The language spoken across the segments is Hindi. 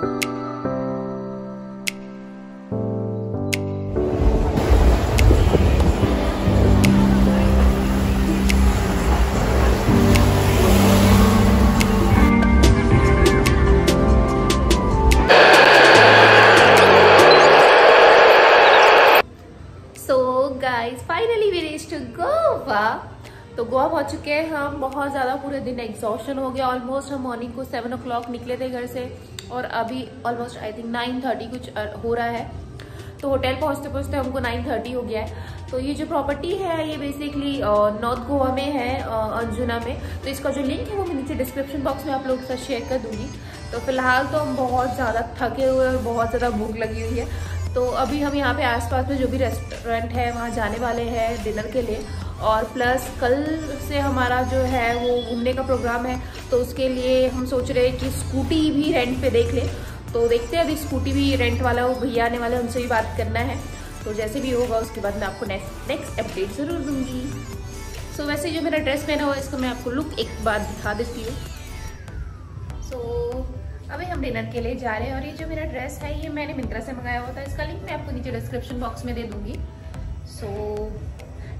तो दिन एग्जॉशन हो गया ऑलमोस्ट हम मॉर्निंग को सेवन ओ निकले थे घर से और अभी almost I think nine thirty कुछ हो रहा है। तो होटल पहुँचते पहुँचते हमको नाइन थर्टी हो गया है। तो ये जो प्रॉपर्टी है, ये बेसिकली नॉर्थ गोवा में है अंजुना में। तो इसका जो लिंक है वो मैं नीचे डिस्क्रिप्शन बॉक्स में आप लोगों के साथ शेयर कर दूँगी। तो फ़िलहाल तो हम बहुत ज़्यादा थके हुए और बहुत ज़्यादा भूख लगी हुई है। तो अभी हम यहाँ पे आसपास में जो भी रेस्टोरेंट है, वहाँ जाने वाले हैं डिनर के लिए। और प्लस कल से हमारा जो है वो घूमने का प्रोग्राम है तो उसके लिए हम सोच रहे हैं कि स्कूटी भी रेंट पे देख लें। तो देखते हैं अभी स्कूटी भी रेंट वाला वो भैया आने वाले उनसे भी बात करना है। तो जैसे भी होगा उसके बाद मैं आपको नेक्स्ट नेक्स्ट अपडेट ज़रूर दूँगी। सो so, वैसे जो मेरा ड्रेस पहना हुआ है इसको मैं आपको लुक एक बार दिखा देती हूँ। सो so, अभी हम डिनर के लिए जा रहे हैं और ये जो मेरा ड्रेस है ये मैंने मिंत्रा से मंगाया हुआ था। इसका लिंक मैं आपको नीचे डिस्क्रिप्शन बॉक्स में दे दूँगी। सो so,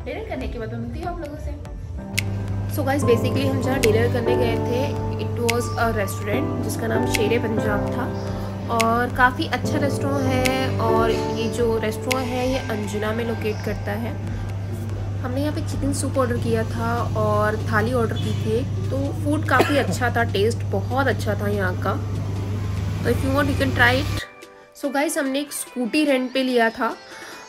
डिनर करने के बाद मैं मिलती हूँ आप लोगों से। सो गाइज़ बेसिकली हम जहाँ डिनर करने गए थे इट वॉज़ अ रेस्टोरेंट जिसका नाम शेर पंजाब था। और काफ़ी अच्छा रेस्टोरेंट है और ये जो रेस्टोरेंट है, ये अंजुना में लोकेट करता है। हमने यहाँ पे चिकन सूप ऑर्डर किया था और थाली ऑर्डर की थी। तो फ़ूड काफ़ी अच्छा था टेस्ट बहुत अच्छा था यहाँ का। तो if you want you can try it so guys हमने एक स्कूटी रेंट पे लिया था।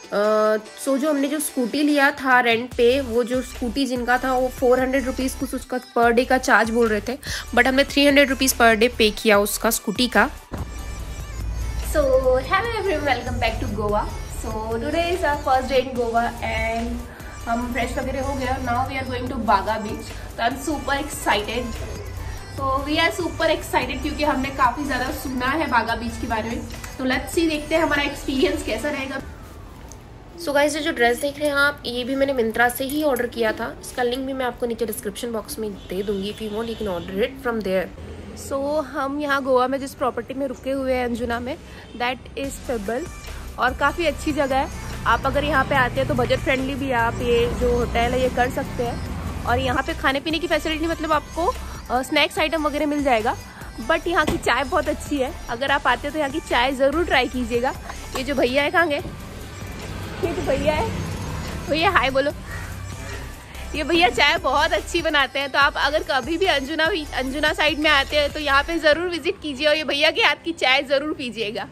सो uh, जो हमने जो स्कूटी लिया था रेंट पे वो जो स्कूटी जिनका था वो फोर हंड्रेड रुपीज़ कुछ उसका पर डे का चार्ज बोल रहे थे बट हमने three hundred rupees per day pay किया उसका स्कूटी का। So hello welcome back to Goa so today is our first day in Goa and हम फ्रेश वगैरह हो गया। Now we are going to Baga beach तो आई एम सुपर एक्साइटेड तो वी आर सुपर एक्साइटेड क्योंकि हमने काफ़ी ज़्यादा सुना है बागा बीच के बारे में। तो लेट्स सी देखते हैं हमारा एक्सपीरियंस कैसा रहेगा। सो गाइस ये जो ड्रेस देख रहे हैं आप, ये भी मैंने मिंत्रा से ही ऑर्डर किया था। इसका लिंक भी मैं आपको नीचे डिस्क्रिप्शन बॉक्स में दे दूँगी if you want you can order it from there so हम यहाँ गोवा में जिस प्रॉपर्टी में रुके हुए हैं अंजुना में दैट इज़ पेबल और काफ़ी अच्छी जगह है। आप अगर यहाँ पे आते हैं तो बजट फ्रेंडली भी आप ये जो होटल है, ये कर सकते हैं। और यहाँ पे खाने पीने की फैसिलिटी मतलब आपको स्नैक्स आइटम वगैरह मिल जाएगा। बट यहाँ की चाय बहुत अच्छी है। अगर आप आते हैं तो यहाँ की चाय ज़रूर ट्राई कीजिएगा। ये जो भैया है गए? ये जो भैया है। भैया हाय बोलो। ये भैया चाय बहुत अच्छी बनाते हैं तो आप अगर कभी भी अंजुना अंजुना साइड में आते हैं तो यहाँ पे ज़रूर विज़िट कीजिए और ये भैया के हाथ की चाय ज़रूर पीजिएगा।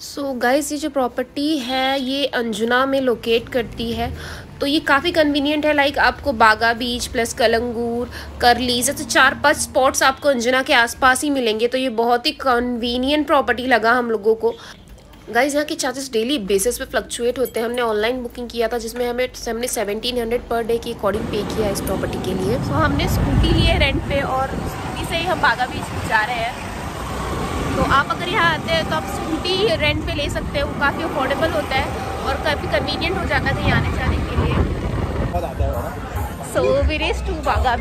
सो so गाइस ये जो प्रॉपर्टी है ये अंजुना में लोकेट करती है। तो ये काफ़ी कन्वीनियंट है लाइक आपको बागा बीच प्लस कलंगूर करली जैसे चार पाँच स्पॉट्स आपको अंजना के आसपास ही मिलेंगे तो ये बहुत ही कन्वीनियंट प्रॉपर्टी लगा हम लोगों को। गाइज़ यहाँ के चार्जेस डेली बेसिस पे फ्लक्चुएट होते हैं। हमने ऑनलाइन बुकिंग किया था, जिसमें हमें, हमने सेवनटीन हंड्रेड पर डे के अकॉर्डिंग पे किया इस प्रॉपर्टी के लिए। तो हमने स्कूटी ली है रेंट पे और स्कूटी से ही हम बागा बीच जा रहे हैं। तो आप अगर यहाँ आते हैं तो आप स्कूटी रेंट पे ले सकते हैं। वो काफ़ी अफोर्डेबल होता है और काफ़ी कन्वीनियंट हो जाता है कहीं आने जाने के लिए सो विरेज टू बागा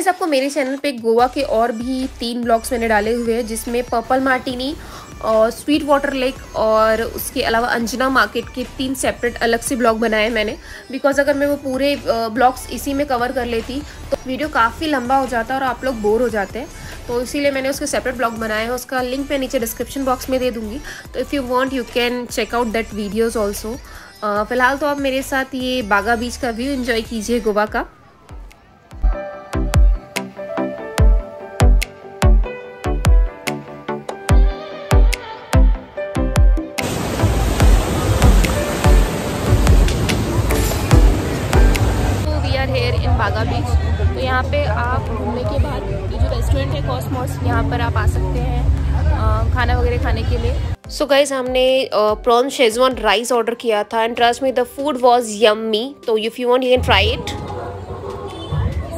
गाइज़ आपको मेरे चैनल पे गोवा के और भी तीन ब्लॉग्स मैंने डाले हुए हैं, जिसमें पर्पल मार्टिनी और स्वीट वाटर लेक और उसके अलावा अंजना मार्केट के तीन सेपरेट अलग से ब्लॉग बनाए मैंने। बिकॉज़ अगर मैं वो पूरे ब्लॉग्स इसी में कवर कर लेती तो वीडियो काफ़ी लंबा हो जाता और आप लोग बोर हो जाते हैं। तो इसीलिए मैंने उसके सेपरेट ब्लॉग बनाए हैं, उसका लिंक मैं नीचे डिस्क्रिप्शन बॉक्स में दे दूँगी। तो if you want you can check out that videos also फ़िलहाल तो आप मेरे साथ ये बागा बीच का व्यू इन्जॉय कीजिए गोवा का। सो so गाइज़ हमने प्रॉन शेजवान राइस ऑर्डर किया था and trust me the food was yummy तो if you want you can try it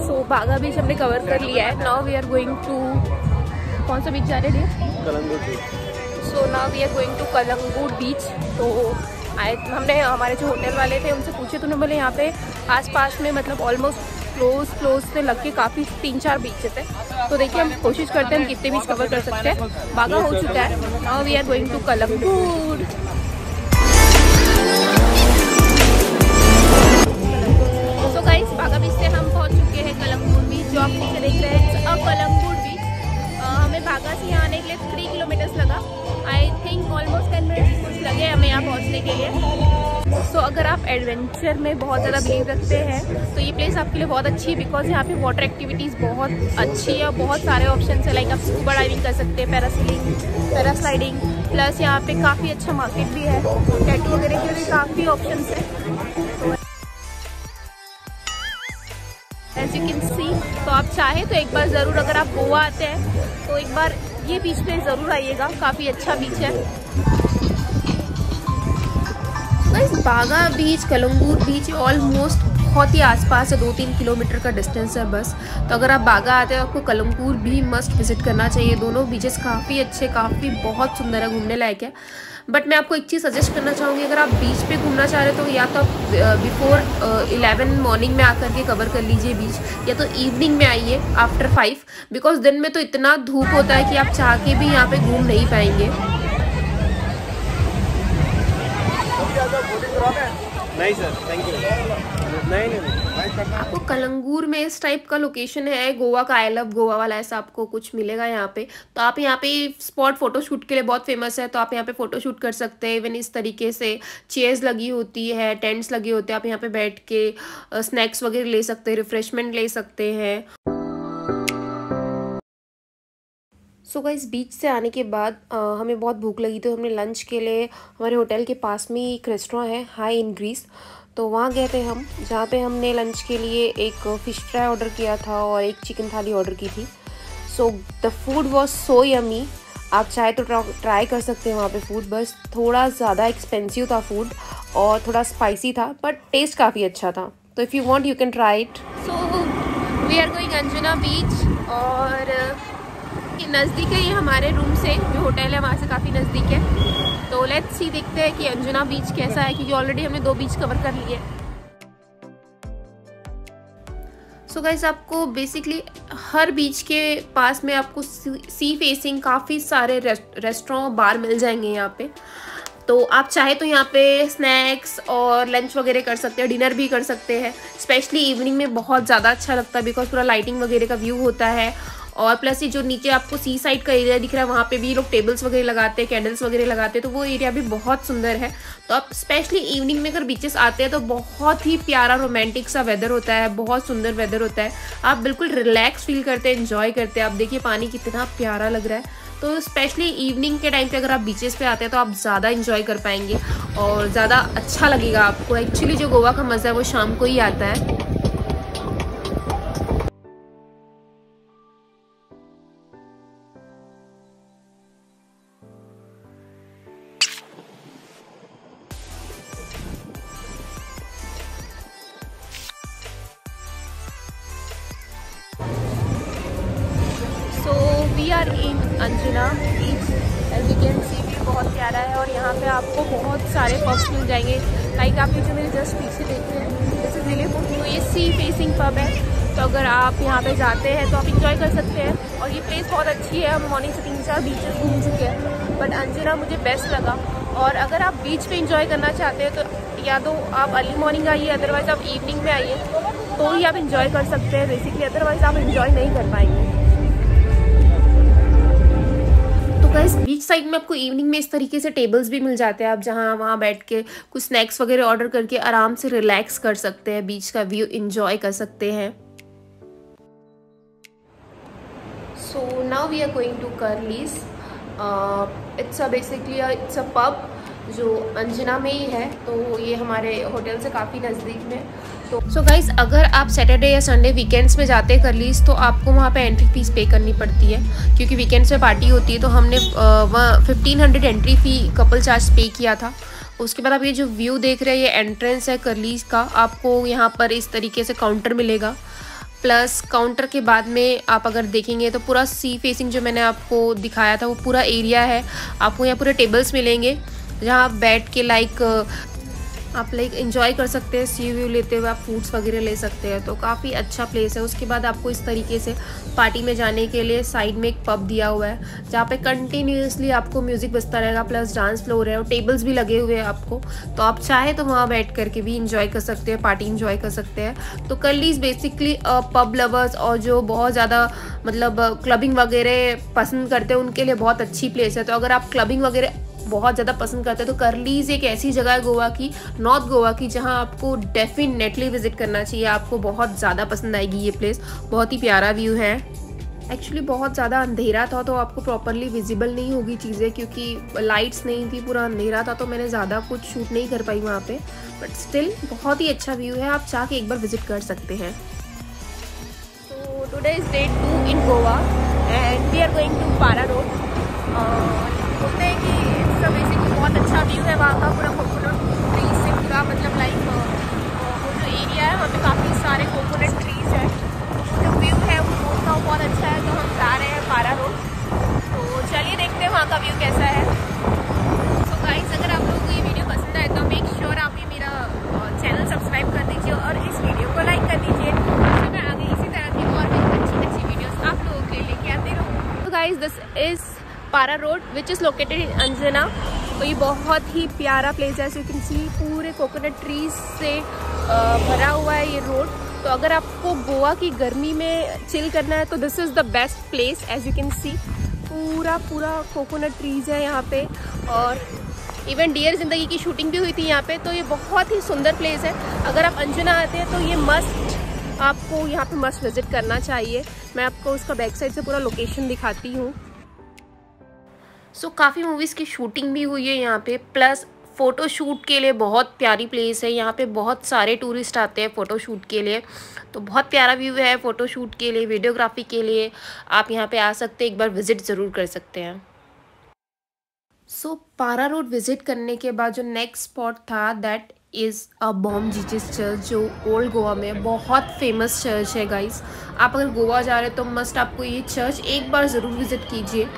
so Baga beach हमने कवर कर लिया है. Now we are going to कौन सा बीच जा रहे हैं? So now we are going to Calangute beach तो आए हमने हमारे जो होटल वाले थे उनसे पूछे तो उन्होंने बोले यहाँ पे आसपास में मतलब ऑलमोस्ट क्लोज क्लोज से लग के काफ़ी तीन चार बीचेस है। तो देखिए, हम कोशिश करते हैं हम कितने बीच कवर कर सकते हैं। बागा हो चुका है। Now we are going to Calangute तो गाइस बागा बीच से हम पहुँच चुके हैं कलंगूट बीच जो आप नीचे देख रहे हैं कलंगूट बीच हमें बागा से यहाँ आने के लिए लगे हमें यहाँ पहुँचने के लिए। सो so, अगर आप एडवेंचर में बहुत ज़्यादा बिलीव रखते हैं तो ये प्लेस आपके लिए बहुत अच्छी है बिकॉज़ यहाँ पे वाटर एक्टिविटीज़ बहुत अच्छी है बहुत सारे ऑप्शन है। लाइक आप स्कूबा डाइविंग कर सकते हैं पैरासिलिंग पैरास्लाइडिंग प्लस यहाँ पे काफ़ी अच्छा मार्केट भी है। टैटू वगैरह के लिए काफ़ी ऑप्शन है। एज यू कैन सी तो आप चाहे तो एक बार ज़रूर अगर आप गोवा आते हैं तो एक बार ये बीच पे ज़रूर आइएगा। काफ़ी अच्छा बीच है। बस बागा बीच, कलंगूर बीच ऑलमोस्ट बहुत ही आसपास है दो तीन किलोमीटर का डिस्टेंस है बस। तो अगर आप बागा आते हैं, आपको कलंगूर भी मस्ट विज़िट करना चाहिए। दोनों बीचेस काफ़ी अच्छे, काफ़ी बहुत सुंदर है, घूमने लायक है। बट मैं आपको एक चीज़ सजेस्ट करना चाहूँगी, अगर आप बीच पे घूमना चाह रहे हो तो या तो आप बिफोर इलेवन मॉर्निंग में आकर के कवर कर लीजिए बीच या तो इवनिंग में आइए आफ्टर फाइव बिकॉज़ दिन में तो इतना धूप होता है कि आप चाह के भी यहाँ पर घूम नहीं पाएँगे। नहीं सर थैंक यू नहीं नहीं आपको कलंगूर में इस टाइप का लोकेशन है, गोवा का आई लव गोवा वाला, ऐसा आपको कुछ मिलेगा यहाँ पे? तो आप यहाँ पे स्पॉट फोटोशूट के लिए बहुत फ़ेमस है तो आप यहाँ पे फोटोशूट कर सकते हैं इवन इस तरीके से चेयर्स लगी होती है टेंट्स लगे होते हैं, आप यहाँ पे बैठ के स्नैक्स वगैरह ले सकते हैं रिफ्रेशमेंट ले सकते हैं। सो so इस बीच से आने के बाद आ, हमें बहुत भूख लगी तो हमने लंच के लिए हमारे होटल के पास में एक रेस्टोरेंट है हाई इन ग्रीस तो वहाँ गए थे हम जहाँ पे हमने लंच के लिए एक फ़िश फ्राई ऑर्डर किया था और एक चिकन थाली ऑर्डर की थी. So the food was so yummy आप चाहे तो ट्राई कर सकते हैं वहाँ पे फ़ूड बस थोड़ा ज़्यादा एक्सपेंसिव था फ़ूड और थोड़ा स्पाइसी था बट टेस्ट काफ़ी अच्छा था. तो if you want you can try it so we are going Anjuna beach और नज़दीक है ये हमारे रूम से, जो होटल है वहाँ से काफ़ी नज़दीक है। तो लेट्स सी देखते हैं कि अंजुना बीच कैसा है, क्योंकि ऑलरेडी हमने दो बीच कवर कर लिए। सो so गाइज़ आपको बेसिकली हर बीच के पास में आपको सी फेसिंग काफ़ी सारे रेस्टोरेंट बार मिल जाएँगे यहाँ पे। तो आप चाहे तो यहाँ पे स्नैक्स और लंच वगैरह कर सकते हैं डिनर भी कर सकते हैं। स्पेशली इवनिंग में बहुत ज़्यादा अच्छा लगता है बिकॉज़ पूरा लाइटिंग वगैरह का व्यू होता है। और प्लस ये जो नीचे आपको सी साइड का एरिया दिख रहा है, वहाँ पे भी लोग टेबल्स वगैरह लगाते हैं कैंडल्स वगैरह लगाते हैं तो वो एरिया भी बहुत सुंदर है। तो आप स्पेशली इवनिंग में अगर बीचेस आते हैं तो बहुत ही प्यारा रोमांटिक सा वेदर होता है, बहुत सुंदर वेदर होता है। आप बिल्कुल रिलैक्स फील करते हैं इन्जॉय करते हैं। आप देखिए पानी कितना प्यारा लग रहा है। तो स्पेशली इवनिंग के टाइम पे अगर आप बीचेस पे आते हैं तो आप ज़्यादा इन्जॉय कर पाएँगे और ज़्यादा अच्छा लगेगा आपको। एक्चुअली जो गोवा का मज़ा है, वो शाम को ही आता है। जाते हैं तो आप इंजॉय कर सकते हैं। और ये प्लेस बहुत अच्छी है, हम मॉर्निंग से तीन चार बीचेस घूम चुके हैं। बट अंजुना, मुझे बेस्ट लगा। और अगर आप बीच पे इंजॉय करना चाहते हैं तो या तो आप अर्ली मॉर्निंग आइए अदरवाइज़ आप इवनिंग में आइए तो ही आप इंजॉय कर सकते हैं। बेसिकली अदरवाइज़ आप इंजॉय नहीं कर पाएँगे। गाइस बीच साइड में आपको इवनिंग में इस तरीके से टेबल्स भी मिल जाते हैं। आप जहाँ, वहाँ बैठ के कुछ स्नैक्स वगैरह ऑर्डर करके आराम से रिलैक्स कर सकते हैं बीच का व्यू इंजॉय कर सकते हैं। So now we are going to Curlies it's a basically it's a pub जो अंजना में ही है तो ये हमारे होटल से काफ़ी नज़दीक में। तो सो so गाइज़ अगर आप सैटरडे या संडे वीकेंड्स में जाते कर लीज तो आपको वहाँ पे एंट्री फ़ीस पे करनी पड़ती है। क्योंकि वीकेंड्स में पार्टी होती है तो हमने वहाँ fifteen hundred entry fee couple charge pay किया था। उसके बाद आप ये जो व्यू देख रहे हैं, ये एंट्रेंस है करलीज का, आपको यहाँ पर इस तरीके से काउंटर मिलेगा। प्लस काउंटर के बाद में आप अगर देखेंगे तो पूरा सी फेसिंग जो मैंने आपको दिखाया था, वो पूरा एरिया है। आपको यहाँ पूरे टेबल्स मिलेंगे, जहाँ आप बैठ के लाइक आप लाइक इन्जॉय कर सकते हैं सी व्यू लेते हुए आप फूड्स वगैरह ले सकते हैं। तो काफ़ी अच्छा प्लेस है। उसके बाद आपको इस तरीके से पार्टी में जाने के लिए साइड में एक पब दिया हुआ है, जहाँ पे कंटिन्यूसली आपको म्यूज़िक बजता रहेगा प्लस डांस फ्लोर है और टेबल्स भी लगे हुए हैं आपको। तो आप चाहे तो वहाँ बैठ करके भी इंजॉय कर सकते हैं पार्टी इंजॉय कर सकते हैं। तो कर्लीज बेसिकली पब लवर्स और जो बहुत ज़्यादा मतलब क्लबिंग वगैरह पसंद करते हैं, उनके लिए बहुत अच्छी प्लेस है। तो अगर आप क्लबिंग वगैरह बहुत ज़्यादा पसंद करते हैं तो करलीज एक ऐसी जगह है गोवा की, नॉर्थ गोवा की, जहाँ आपको डेफिनेटली विज़िट करना चाहिए। आपको बहुत ज़्यादा पसंद आएगी ये प्लेस बहुत ही प्यारा व्यू है। एक्चुअली बहुत ज़्यादा अंधेरा था तो आपको प्रॉपरली विजिबल नहीं होगी चीज़ें, क्योंकि लाइट्स नहीं थी, पूरा अंधेरा था तो मैंने ज़्यादा कुछ शूट नहीं कर पाई वहाँ पे। बट स्टिल बहुत ही अच्छा व्यू है, आप चाह के एक बार विज़िट कर सकते हैं। तो today is day two in Goa and we are going to Parra road बोलते हैं कि अच्छा व्यू है वहाँ का पूरा कोकोनट ट्रीज से पूरा मतलब लाइक वो जो एरिया है, वहाँ पे काफ़ी सारे कोकोनट ट्रीज है। जो व्यू है, वो रोड का बहुत अच्छा है तो हम जा रहे हैं पारा रोड। तो चलिए देखते हैं वहाँ का व्यू कैसा है। तो गाइस अगर आप लोगों को ये वीडियो पसंद आए तो मेक श्योर आप ये मेरा चैनल सब्सक्राइब कर दीजिए और इस वीडियो को लाइक कर दीजिए। मैं आगे इसी तरह की और भी अच्छी अच्छी वीडियोस आप लोगों के लिए लेके आती रहूँ। Guys this is Parra road which is located in Anjuna तो ये बहुत ही प्यारा प्लेस है. यू कैन सी पूरे कोकोनट ट्रीज से भरा हुआ है ये रोड तो अगर आपको गोवा की गर्मी में चिल करना है तो this is the best place as you can see पूरा पूरा कोकोनट ट्रीज है यहाँ पे. और इवन डियर ज़िंदगी की शूटिंग भी हुई थी यहाँ पे तो ये बहुत ही सुंदर प्लेस है. अगर आप अंजुना आते हैं तो ये मस्ट आपको यहाँ पे मस्ट विज़िट करना चाहिए. मैं आपको उसका बैक साइड से पूरा लोकेशन दिखाती हूँ. सो so, काफ़ी मूवीज़ की शूटिंग भी हुई है यहाँ पे प्लस फ़ोटो शूट के लिए बहुत प्यारी प्लेस है। यहाँ पे बहुत सारे टूरिस्ट आते हैं फ़ोटो शूट के लिए। तो बहुत प्यारा व्यू है फ़ोटो शूट के लिए वीडियोग्राफी के लिए। आप यहाँ पे आ सकते हैं एक बार विज़िट ज़रूर कर सकते हैं। So so, Parra road visit करने के बाद जो नेक्स्ट स्पॉट था that is a Bom Jesus church जो ओल्ड गोवा में बहुत फ़ेमस चर्च है गाइस आप अगर गोवा जा रहे हैं तो मस्ट आपको ये चर्च एक बार ज़रूर विज़िट कीजिए।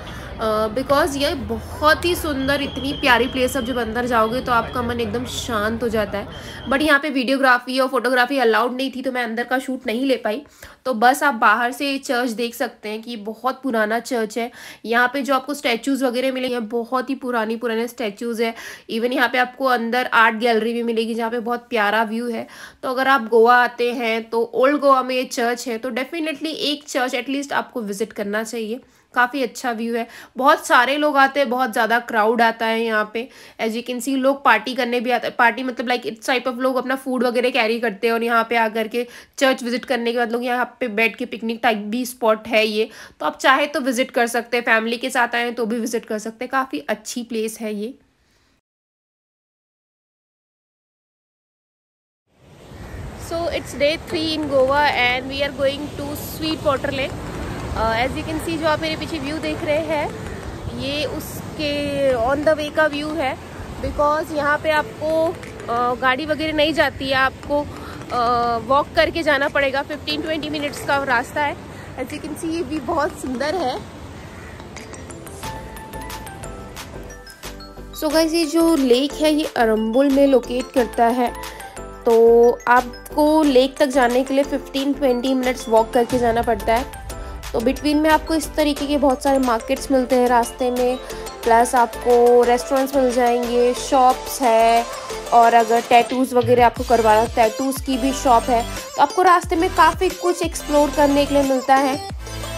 बिकॉज़ ये बहुत ही सुंदर, इतनी प्यारी प्लेस अब जब अंदर जाओगे तो आपका मन एकदम शांत हो जाता है। बट यहाँ पे वीडियोग्राफी और फोटोग्राफी अलाउड नहीं थी तो मैं अंदर का शूट नहीं ले पाई। तो बस आप बाहर से चर्च देख सकते हैं कि बहुत पुराना चर्च है। यहाँ पे जो आपको स्टैचूज़ वगैरह मिलेंगे बहुत ही पुरानी, पुराने स्टैचूज़ है। इवन यहाँ पे आपको अंदर आर्ट गैलरी भी मिलेगी, जहाँ पे बहुत प्यारा व्यू है। तो अगर आप गोवा आते हैं तो ओल्ड गोवा में ये चर्च है तो डेफिनेटली एक चर्च एटलीस्ट आपको विज़िट करना चाहिए। काफ़ी अच्छा व्यू है। बहुत सारे लोग आते हैं, बहुत ज़्यादा क्राउड आता है यहाँ पे। एज यू कैन सी लोग पार्टी करने भी आते हैं। पार्टी मतलब लाइक इस टाइप ऑफ़ लोग अपना फ़ूड वगैरह कैरी करते हैं और यहाँ पे आकर के चर्च विज़िट करने के बाद लोग यहाँ पे बैठ के पिकनिक टाइप भी स्पॉट है ये। तो आप चाहे तो विज़िट कर सकते हैं। फैमिली के साथ आए तो भी विज़िट कर सकते हैं। काफ़ी अच्छी प्लेस है ये। So, it's day three in goa and we are going to sweet water lake as you can see जो आप मेरे पीछे व्यू देख रहे हैं ये उसके ऑन द वे का व्यू है। बिकॉज़ यहाँ पे आपको uh, गाड़ी वगैरह नहीं जाती है आपको वॉक uh, करके जाना पड़ेगा। 15-20 मिनट्स का रास्ता है। एज यू कैन सी ये भी बहुत सुंदर है। सो so ये जो लेक है ये अरम्बुल में लोकेट करता है। तो आपको लेक तक जाने के लिए 15-20 मिनट्स वॉक करके जाना पड़ता है। तो बिटवीन में आपको इस तरीके के बहुत सारे मार्केट्स मिलते हैं रास्ते में प्लस आपको रेस्टोरेंट्स मिल जाएँगे शॉप्स है, और अगर टैटूज़ वगैरह आपको करवाना टैटूज़ की भी शॉप है तो आपको रास्ते में काफ़ी कुछ एक्सप्लोर करने के लिए मिलता है।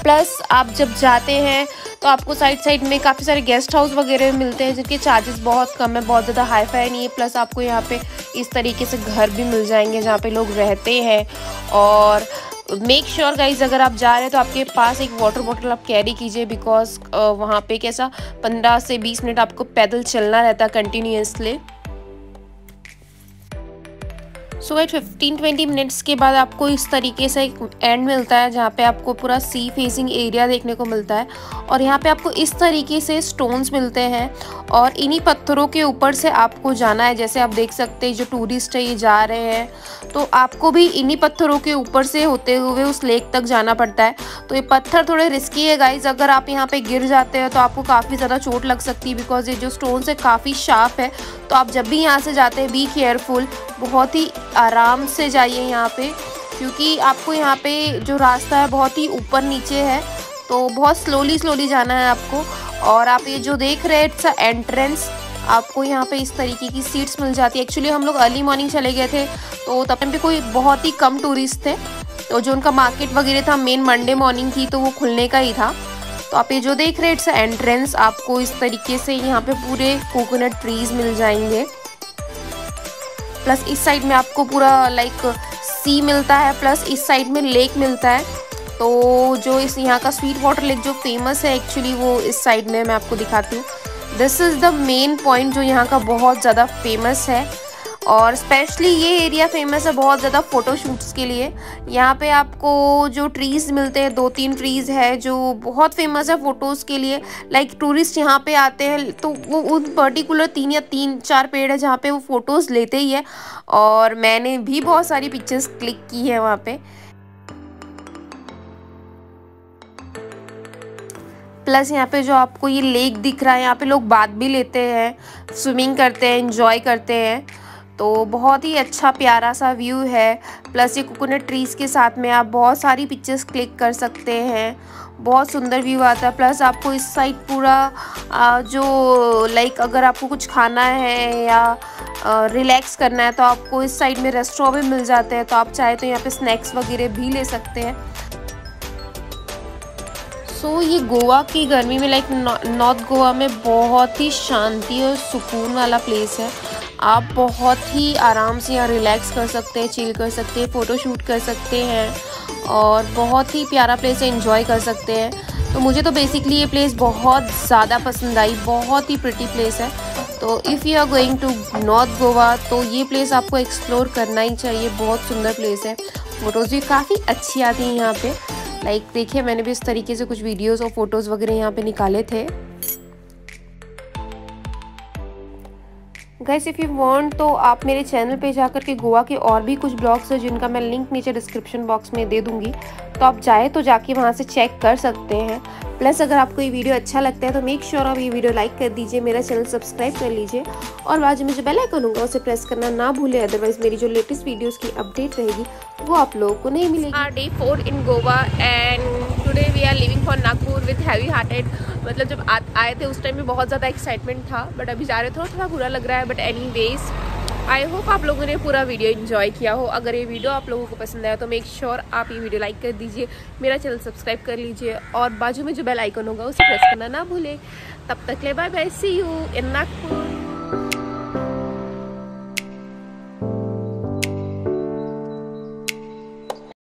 प्लस आप जब जाते हैं तो आपको साइड साइड में काफ़ी सारे गेस्ट हाउस वगैरह मिलते हैं, जिनके चार्जेस बहुत कम है, बहुत ज़्यादा हाई फाई नहीं है। प्लस आपको यहाँ पे इस तरीके से घर भी मिल जाएँगे जहाँ पे लोग रहते हैं, और मेक श्योर गाइज़ अगर आप जा रहे हैं तो आपके पास एक वाटर बॉटल आप कैरी कीजिए बिकॉज़ वहाँ पे कैसा पंद्रह से बीस मिनट आपको पैदल चलना रहता है continuously so wait fifteen twenty minutes के बाद आपको इस तरीके से एक एंड मिलता है, जहाँ पे आपको पूरा सी फेसिंग एरिया देखने को मिलता है। और यहाँ पे आपको इस तरीके से स्टोन्स मिलते हैं और इन्हीं पत्थरों के ऊपर से आपको जाना है। जैसे आप देख सकते हैं, जो टूरिस्ट है, ये जा रहे हैं। तो आपको भी इन्हीं पत्थरों के ऊपर से होते हुए उस लेक तक जाना पड़ता है। तो ये पत्थर थोड़े रिस्की है गाइज़ अगर आप यहाँ पर गिर जाते हैं तो आपको काफ़ी ज़्यादा चोट लग सकती है बिकॉज़ ये जो स्टोन्स है, काफ़ी शार्प है। तो आप जब भी यहाँ से जाते हैं बी केयरफुल बहुत ही आराम से जाइए यहाँ पे, क्योंकि आपको यहाँ पे जो रास्ता है बहुत ही ऊपर नीचे है तो बहुत स्लोली स्लोली जाना है आपको। और आप ये जो देख रहे हैं इट्स एंट्रेंस आपको यहाँ पे इस तरीके की सीट्स मिल जाती है। एक्चुअली हम लोग अर्ली मॉर्निंग चले गए थे तो तब पे कोई बहुत ही कम टूरिस्ट थे। तो जो उनका मार्केट वगैरह था मेन मंडे मॉर्निंग थी तो वो खुलने का ही था। तो आप ये जो देख रहे हैं इट्स एंट्रेंस आपको इस तरीके से यहाँ पे पूरे कोकोनट ट्रीज मिल जाएँगे। प्लस इस साइड में आपको पूरा लाइक सी मिलता है, प्लस इस साइड में लेक मिलता है। तो जो इस यहाँ का स्वीट वाटर लेक जो फ़ेमस है एक्चुअली वो इस साइड में मैं आपको दिखाती हूँ। This is the main point जो यहाँ का बहुत ज़्यादा फ़ेमस है। और स्पेशली ये एरिया फ़ेमस है बहुत ज़्यादा फ़ोटो शूट्स के लिए। यहाँ पे आपको जो ट्रीज़ मिलते हैं दो तीन ट्रीज़ है जो बहुत फ़ेमस है फ़ोटोज़ के लिए। लाइक टूरिस्ट यहाँ पे आते हैं तो वो उन पर्टिकुलर तीन या तीन, चार पेड़ है जहाँ पे वो फ़ोटोज़ लेते ही है। और मैंने भी बहुत सारी पिक्चर्स क्लिक की है वहाँ पर प्लस यहाँ पे जो आपको ये लेक दिख रहा है, यहाँ पे लोग बात भी लेते हैं स्विमिंग करते हैं इन्जॉय करते हैं। तो बहुत ही अच्छा प्यारा सा व्यू है। प्लस ये कोकोनट ट्रीज़ के साथ में आप बहुत सारी पिक्चर्स क्लिक कर सकते हैं। बहुत सुंदर व्यू आता है। प्लस आपको इस साइड पूरा जो लाइक अगर आपको कुछ खाना है या रिलैक्स करना है तो आपको इस साइड में रेस्टोरेंट भी मिल जाते हैं। तो आप चाहे तो यहाँ पे स्नैक्स वगैरह भी ले सकते हैं। सो so, ये गोवा की गर्मी में लाइक नॉर्थ गोवा में बहुत ही शांति और सुकून वाला प्लेस है। आप बहुत ही आराम से यहाँ रिलैक्स कर सकते हैं चिल कर सकते हैं फ़ोटो शूट कर सकते हैं और बहुत ही प्यारा प्लेस है इन्जॉय कर सकते हैं। तो मुझे तो बेसिकली ये प्लेस बहुत ज़्यादा पसंद आई, बहुत ही प्रिटी प्लेस है। तो if you are going to north Goa तो ये प्लेस आपको एक्सप्लोर करना ही चाहिए, बहुत सुंदर प्लेस है। फ़ोटोज़ भी काफ़ी अच्छी आती हैं यहाँ पे। लाइक देखिए, मैंने भी इस तरीके से कुछ वीडियोज़ और फ़ोटोज़ वगैरह यहाँ पे निकाले थे। गैस इफ़ यू वांट तो आप मेरे चैनल पे जाकर के गोवा के और भी कुछ ब्लॉग्स हैं जिनका मैं लिंक नीचे डिस्क्रिप्शन बॉक्स में दे दूँगी। तो आप जाए तो जाके वहाँ से चेक कर सकते हैं। प्लस अगर आपको ये वीडियो अच्छा लगता है तो मेक श्योर आप ये वीडियो लाइक कर दीजिए, मेरा चैनल सब्सक्राइब कर लीजिए। और बाजू में जो बेल आइकन होगा, उसे प्रेस करना ना भूले अदरवाइज़ मेरी जो लेटेस्ट वीडियोस की अपडेट रहेगी, वो आप लोगों को नहीं मिलेगी। Day four in Goa and we are leaving for Nagpur with heavy hearted मतलब जब आ, आए थे उस टाइम भी बहुत ज़्यादा एक्साइटमेंट था बट अभी जा रहे थे थोड़ा बुरा लग रहा है but anyways I hope आप लोगों ने पूरा वीडियो इन्जॉय किया हो। अगर ये वीडियो आप लोगों को पसंद आया तो मेक श्योर sure आप ये वीडियो लाइक कर दीजिए मेरा चैनल सब्सक्राइब कर लीजिए और बाजू में जो बेल आइकन होगा उसे प्रेस करना ना भूले। तब तक ले bye bye see you in Nagpur